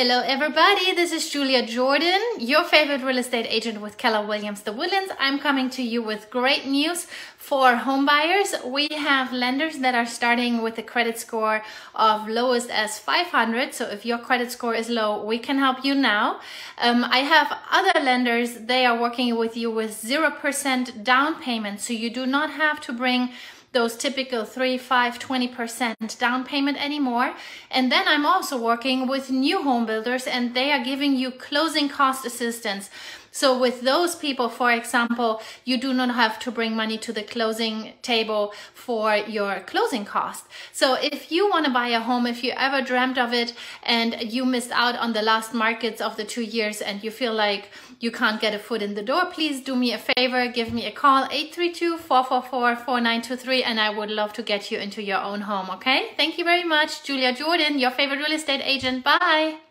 Hello everybody, this is Julia Jordan, your favorite real estate agent with Keller Williams The Woodlands. I'm coming to you with great news for home buyers. We have lenders that are starting with a credit score of lowest as 500. So if your credit score is low, we can help you now. Um, I have other lenders, they are working with you with 0% down payment. So you do not have to bring those typical 3, 5, 20% down payment anymore. And then I'm also working with new home builders and they are giving you closing cost assistance. So with those people, for example, you do not have to bring money to the closing table for your closing cost. So if you want to buy a home, if you ever dreamt of it and you missed out on the last markets of the two years and you feel like you can't get a foot in the door, please do me a favor, give me a call, 832-444-4923, and I would love to get you into your own home, okay? Thank you very much. Julia Jordan, your favorite real estate agent. Bye.